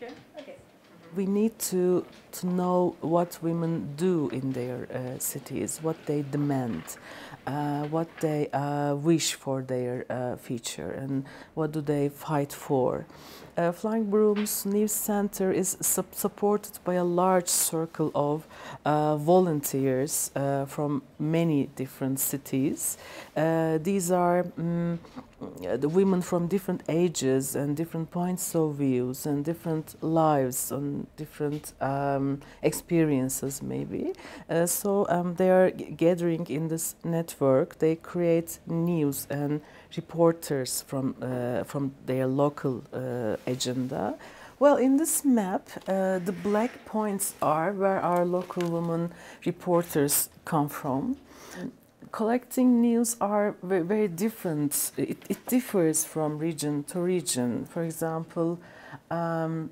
Okay. Okay. We need to to know what women do in their uh, cities, what they demand, uh, what they uh, wish for their uh, future, and what do they fight for. Uh, Flying Brooms News Center is sup- supported by a large circle of uh, volunteers from many different cities. These are mm, the women from different ages and different points of views and different lives and different um, experiences maybe uh, so um, they are gathering in this network they create news and reporters from uh, from their local uh, agenda well, in this map, uh, the black points are where our local women reporters come from collecting news are very, very different. It, it differs from region to region. For example, um,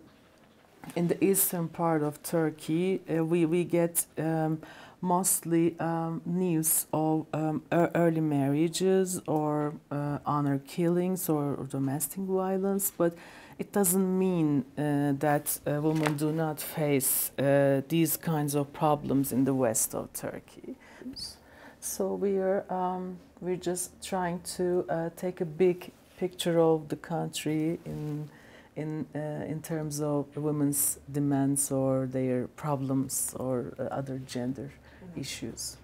in the eastern part of Turkey, uh, we, we get um, mostly um, news of um, ear- early marriages or uh, honor killings or, or domestic violence, but it doesn't mean uh, that uh, women do not face uh, these kinds of problems in the west of Turkey. So we are um, we're just trying to uh, take a big picture of the country in in uh, in terms of women's demands or their problems or uh, other gender issues.